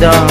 the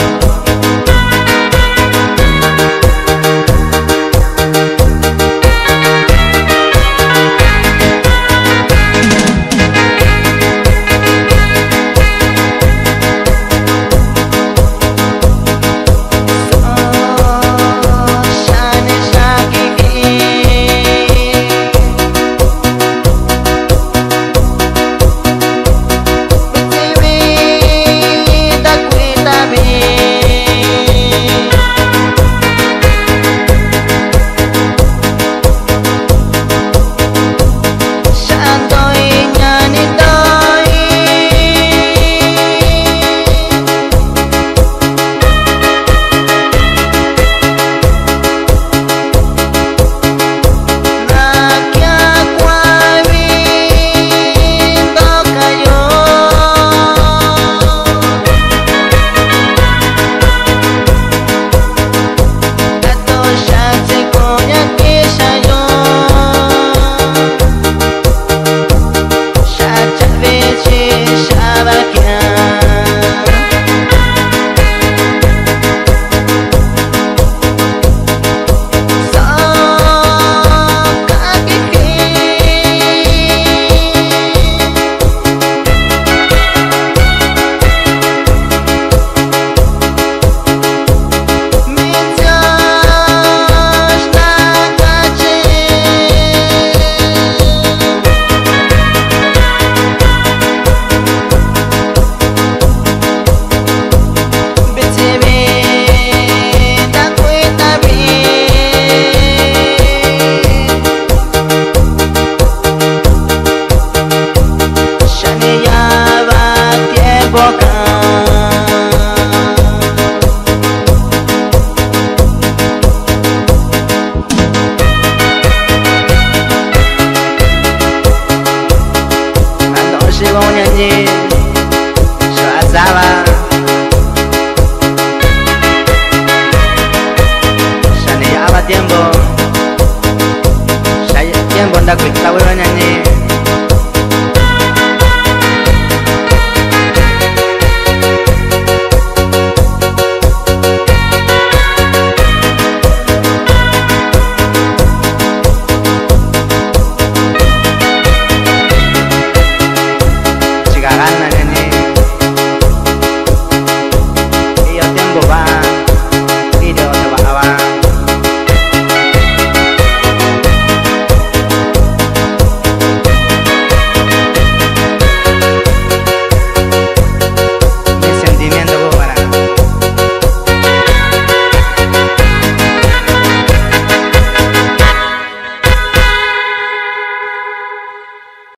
tiempo. Ya tiempo, anda cristal, bueno, ñañe.